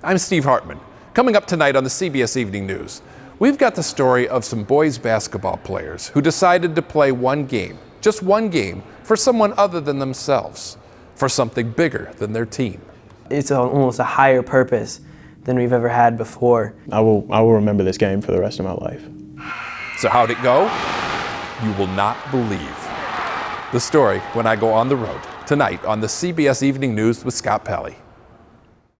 I'm Steve Hartman. Coming up tonight on the CBS Evening News, we've got the story of some boys basketball players who decided to play one game, just one game, for someone other than themselves, for something bigger than their team. It's almost a higher purpose than we've ever had before. I will, I will remember this game for the rest of my life. So, how'd it go? You will not believe. The story when I go on the road tonight on the CBS Evening News with Scott Pelley.